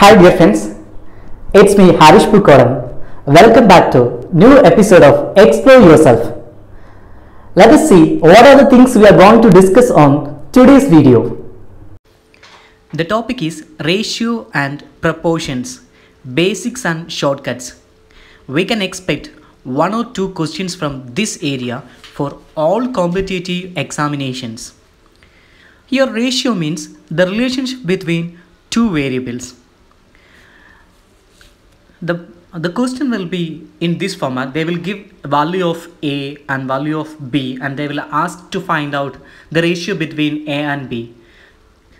Hi dear friends, it's me Harish Pookodan. Welcome back to new episode of Explore Yourself. Let us see what are the things we are going to discuss on today's video. The topic is ratio and proportions, basics and shortcuts. We can expect one or two questions from this area for all competitive examinations. Here ratio means the relationship between two variables. The, the question will be in this format. They will give value of A and value of B and they will ask to find out the ratio between A and B.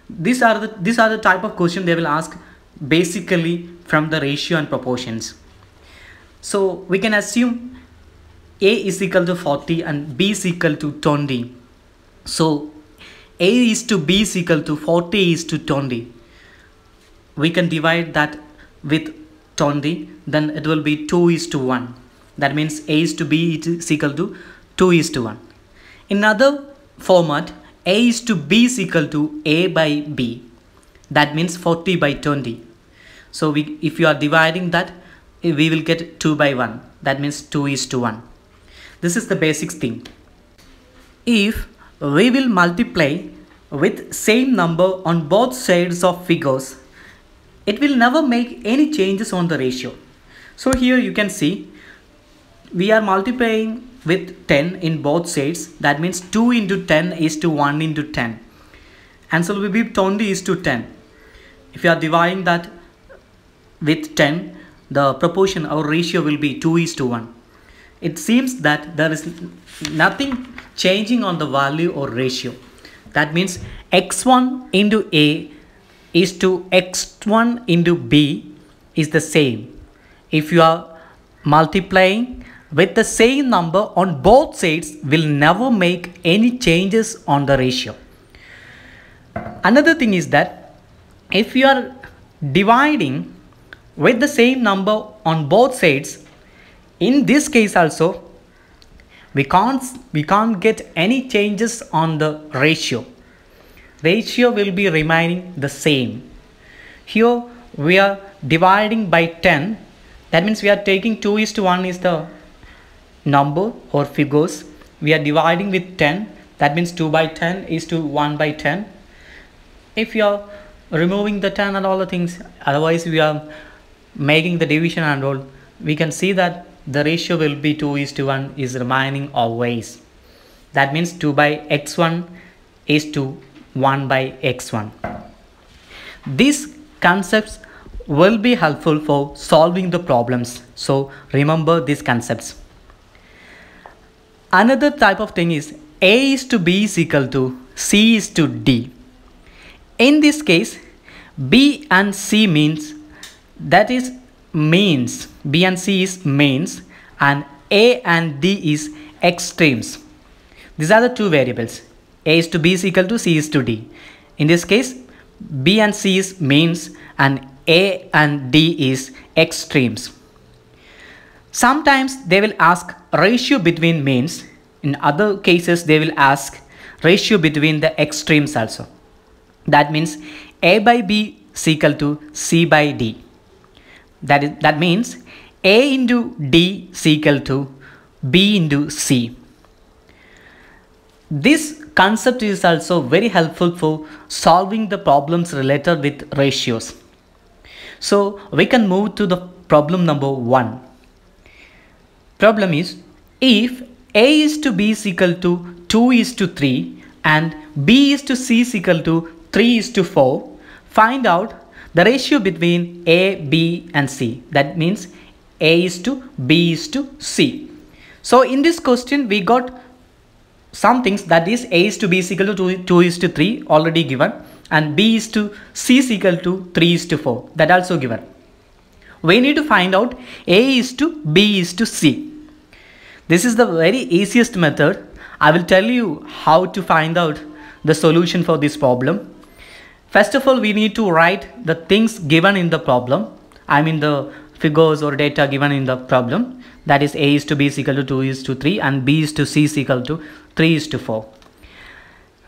These are the these are the type of question they will ask basically from the ratio and proportions. So we can assume a is equal to 40 and b is equal to 20 so a is to b is equal to 40 is to 20 we can divide that with 20 then it will be 2 is to 1 that means a is to b is equal to 2 is to 1 in other format a is to b is equal to a by b. That means 40 by 20 so we if you are dividing that eh, we will get 2 by 1 that means 2 is to 1 this is the basic thing. If we will multiply with same number on both sides of figures it will never make any changes on the ratio. So here you can see we are multiplying with 10 in both sides. That means 2 into 10 is to 1 into 10 answer will be 20 is to 10 if you are dividing that with 10 the proportion or ratio will be 2 is to 1 it seems that there is nothing changing on the value or ratio. That means x1 into a is to x1 into b is the same if you are multiplying with the same number on both sides will never make any changes on the ratio. Another thing is that if you are dividing with the same number on both sides, in this case also, we can't, we can't get any changes on the ratio. Ratio will be remaining the same. Here we are dividing by 10 that means we are taking 2 is to 1 is the number or figures. We are dividing with 10 that means 2 by 10 is to 1 by 10 if you are removing the 10 and all the things otherwise we are making the division and all we can see that the ratio will be 2 is to 1 is remaining always. That means 2 by x1 is to 1 by x1 these concepts will be helpful for solving the problems so remember these concepts Another type of thing is A is to B is equal to C is to D. In this case, B and C means that is means B and C is means and A and D is extremes. These are the two variables. A is to B is equal to C is to D. In this case, B and C is means and A and D is extremes. Sometimes they will ask ratio between means. In other cases, they will ask ratio between the extremes also. That means A by B is equal to C by D. That, is, that means A into D is equal to B into C. This concept is also very helpful for solving the problems related with ratios. So we can move to the problem number 1 problem is if a is to b is equal to 2 is to 3 and b is to c is equal to 3 is to 4 find out the ratio between a b and c. That means a is to b is to c. So in this question we got some things that is a is to b is equal to 2, 2 is to 3 already given and b is to c is equal to 3 is to 4 that also given we need to find out a is to b is to c this is the very easiest method. I will tell you how to find out the solution for this problem. First of all, we need to write the things given in the problem. I mean the figures or data given in the problem. That is A is to B is equal to 2 is to 3 and B is to C is equal to 3 is to 4.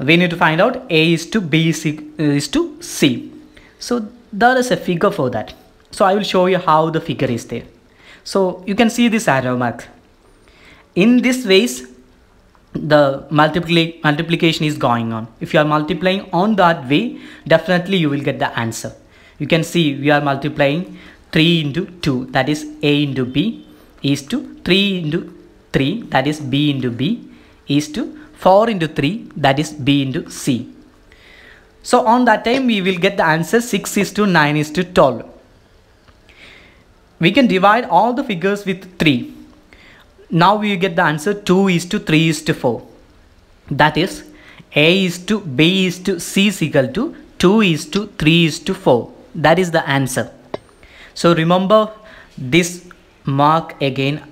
We need to find out A is to B is, uh, is to C. So there is a figure for that. So I will show you how the figure is there. So you can see this arrow mark. In this ways, the multiply, multiplication is going on. If you are multiplying on that way, definitely you will get the answer. You can see we are multiplying 3 into 2 that is A into B is to 3 into 3 that is B into B is to 4 into 3 that is B into C. So on that time we will get the answer 6 is to 9 is to 12. We can divide all the figures with 3. Now we get the answer 2 is to 3 is to 4. That is A is to B is to C is equal to 2 is to 3 is to 4. That is the answer. So remember this mark again.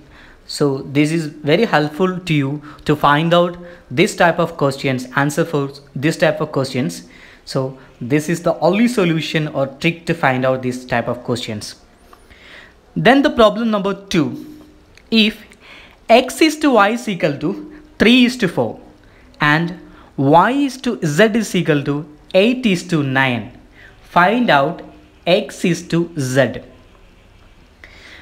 So this is very helpful to you to find out this type of questions, answer for this type of questions. So this is the only solution or trick to find out this type of questions. Then the problem number two, if x is to y is equal to 3 is to 4 and y is to z is equal to 8 is to 9, find out x is to z.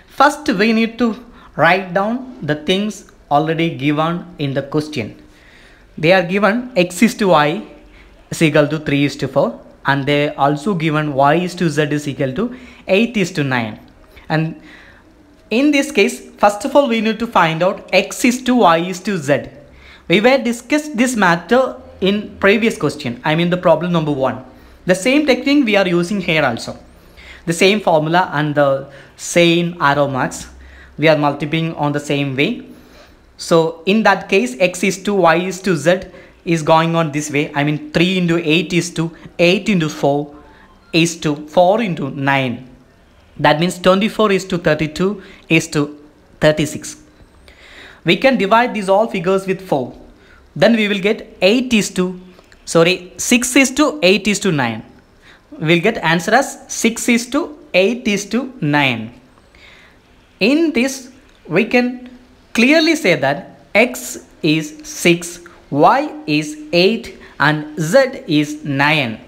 First we need to write down the things already given in the question. They are given x is to y is equal to 3 is to 4 and they also given y is to z is equal to 8 is to 9 and in this case first of all we need to find out x is to y is to z. We were discussed this matter in previous question i mean the problem number one. The same technique we are using here also. The same formula and the same arrow marks we are multiplying on the same way so in that case x is to y is to z is going on this way. I mean 3 into 8 is to 8 into 4 is to 4 into 9. That means 24 is to 32 is to 36. We can divide these all figures with 4. Then we will get 8 is to, sorry, 6 is to 8 is to 9. We will get answer as 6 is to 8 is to 9. In this, we can clearly say that x is 6 y is 8 and z is 9.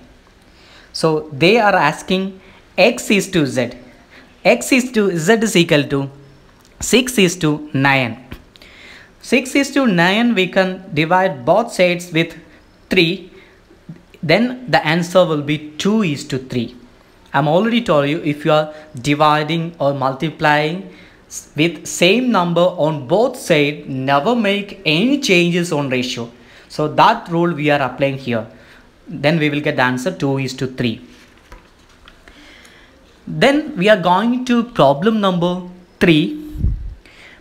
So they are asking x is to z. x is to z is equal to 6 is to 9. 6 is to 9 we can divide both sides with 3 then the answer will be 2 is to 3. I'm already told you if you are dividing or multiplying with same number on both sides never make any changes on ratio. So that rule we are applying here. Then we will get the answer 2 is to 3 then we are going to problem number 3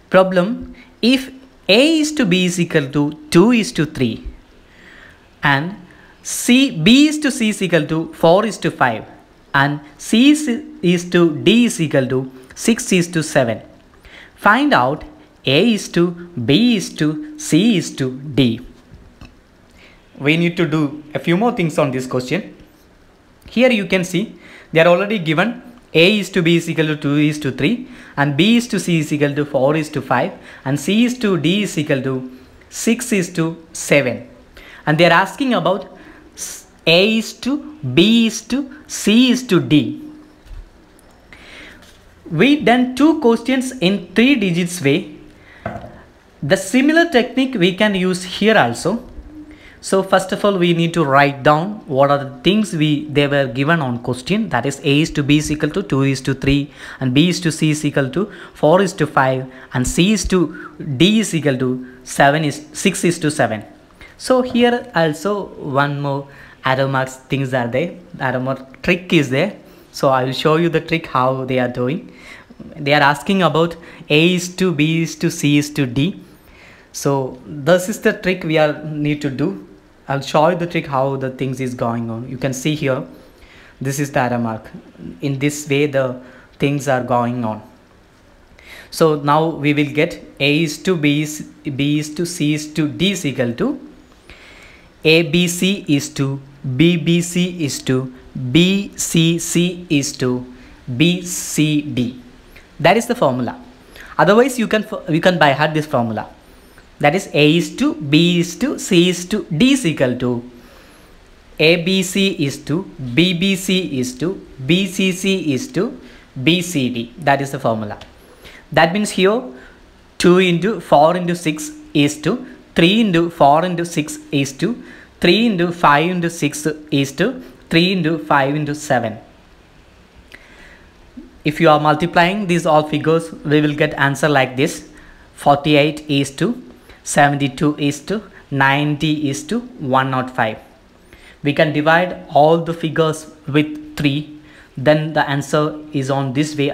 problem if a is to b is equal to 2 is to 3 and c b is to c is equal to 4 is to 5 and c is, to d is equal to 6 is to 7 Find out A is to B is to C is to D. We need to do a few more things on this question. Here you can see they are already given A is to B is equal to 2 is to 3 and B is to C is equal to 4 is to 5 and C is to D is equal to 6 is to 7. And they are asking about A is to B is to C is to D. We done two questions in three digits way. The similar technique we can use here also. So first of all we need to write down what are the things we they were given on question. That is a is to b is equal to 2 is to 3 and b is to c is equal to 4 is to 5 and c is to d is equal to 7 is 6 is to 7 so here also one more arrow marks things are there arrow mark trick is there so I will show you the trick how they are doing. They are asking about A is to B is to C is to D. So this is the trick we are need to do. I'll show you the trick how the things is going on. You can see here, this is the arrow mark. In this way the things are going on. So now we will get A is to B is, B is to C is to D is equal to ABC is to BBC is to BCC is to BCD. That is the formula. Otherwise, you can you can by heart this formula. That is A is to B is to C is to D is equal to ABC is to BBC is to BCC is to BCD. That is the formula. That means here 2 into 4 into 6 is to 3 into 4 into 6 is to 3 into 5 into 6 is to 3 into 5 into 7. If you are multiplying these all figures, we will get answer like this. 48 is to 72 is to 90 is to 105 we can divide all the figures with 3 then the answer is on this way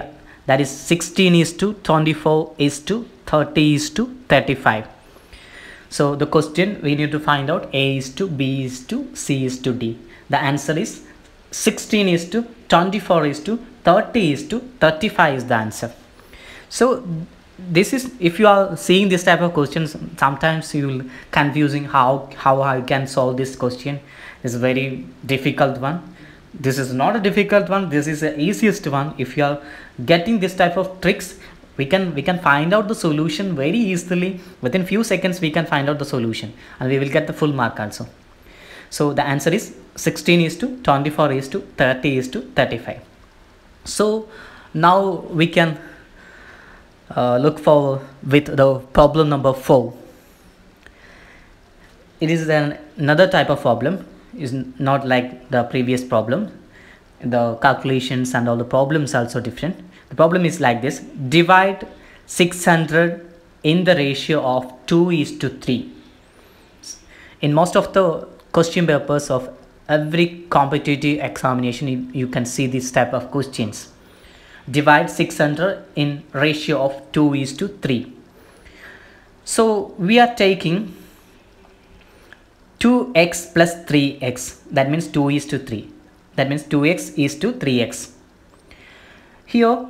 that is 16 is to 24 is to 30 is to 35 so the question we need to find out a is to b is to c is to d. The answer is 16 is to 24 is to 30 is to 35 is the answer. So this is if you are seeing this type of questions sometimes you will confusing how how I can solve this question. Is very difficult one. This is not a difficult one. This is the easiest one. If you are getting this type of tricks we can we can find out the solution very easily. Within few seconds we can find out the solution and we will get the full mark also. So the answer is 16 is to 24 is to 30 is to 35 so now we can uh, look for with the problem number 4 it is an, another type of problem. Is not like the previous problem. The calculations and all the problems also different the problem is like this. Divide 600 in the ratio of 2 is to 3 in most of the question papers of every competitive examination you, can see this type of questions. Divide 600 in ratio of 2 is to 3 so we are taking 2x plus 3x that means 2 is to 3 that means 2x is to 3x here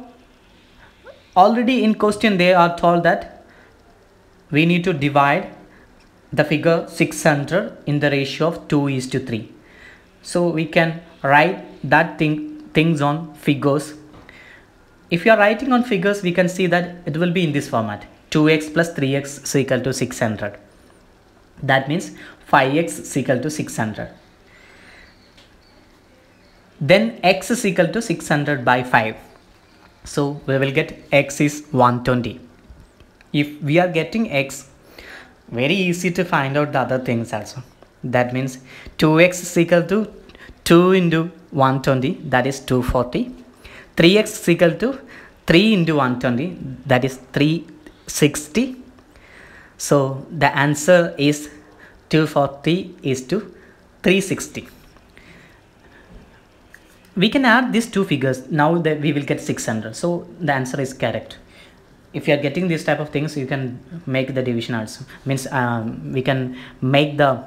already in question they are told that we need to divide the figure 600 in the ratio of 2 is to 3 so we can write that thing things on figures if you are writing on figures, we can see that it will be in this format. 2x plus 3x is equal to 600. That means 5x is equal to 600. Then x is equal to 600 by 5. So we will get x is 120. If we are getting x, very easy to find out the other things also. That means 2x is equal to 2 into 120 that is 240 3x is equal to 3 into 120 that is 360 so the answer is 240 is to 360 we can add these two figures now that we will get 600 so the answer is correct if you are getting these type of things you can make the division also means um, we can make the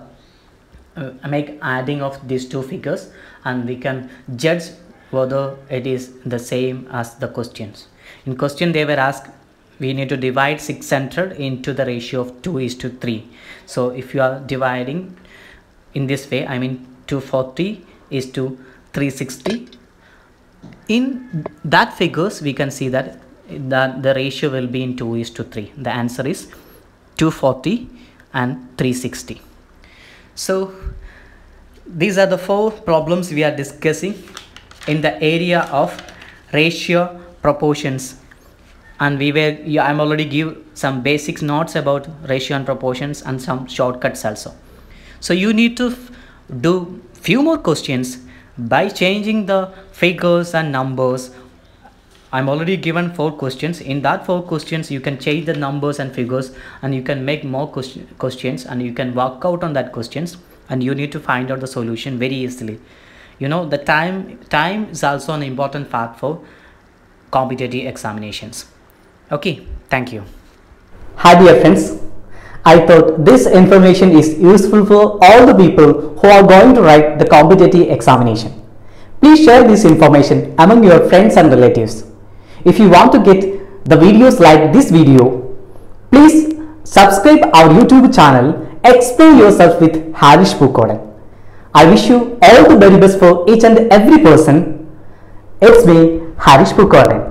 uh, make adding of these two figures and we can judge whether it is the same as the questions. In question they were asked we need to divide 600 into the ratio of 2 is to 3. So if you are dividing in this way I mean 240 is to 360 in that figures we can see that that the ratio will be in 2 is to 3 the answer is 240 and 360 so these are the four problems we are discussing in the area of ratio proportions. And we were yeah, i'm already give some basics notes about ratio and proportions and some shortcuts also. So you need to do few more questions by changing the figures and numbers i'm already given four questions. In that four questions you can change the numbers and figures and you can make more question, questions and you can work out on that questions and you need to find out the solution very easily. You know the time time is also an important fact for competitive examinations. Okay thank you. Hi dear friends, I thought this information is useful for all the people who are going to write the competitive examination. Please share this information among your friends and relatives. If you want to get the videos like this video, please subscribe our YouTube channel Explore Yourself with Harish Pookodan. I wish you all the very best for each and every person. It's me, Harish Pookodan.